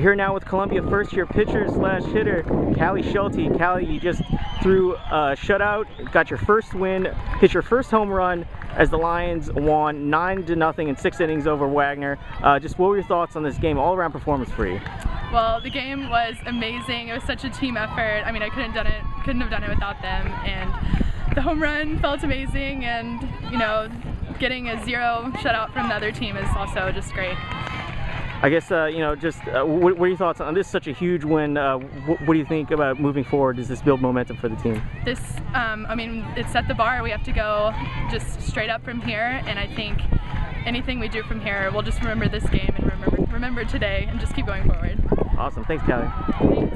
We're here now with Columbia first year pitcher slash hitter, Kalli Schultea. Kalli, you just threw a shutout, got your first win, hit your first home run as the Lions won 9 to nothing in six innings over Wagner. Uh, just what were your thoughts on this game, all around performance for you? Well, the game was amazing. It was such a team effort. I mean, I couldn't done it, couldn't have done it without them. And the home run felt amazing, and you know, getting a zero shutout from the other team is also just great. I guess, uh, you know, just uh, what, what, are your thoughts on this? Is Such a huge win. Uh, what, what, do you think about moving forward? Does this build momentum for the team? This, um, I mean, it set the bar. We have to go just straight up from here, and I think anything we do from here, we'll just remember this game and remember, remember today and just keep going forward. Awesome. Thanks, Kalli.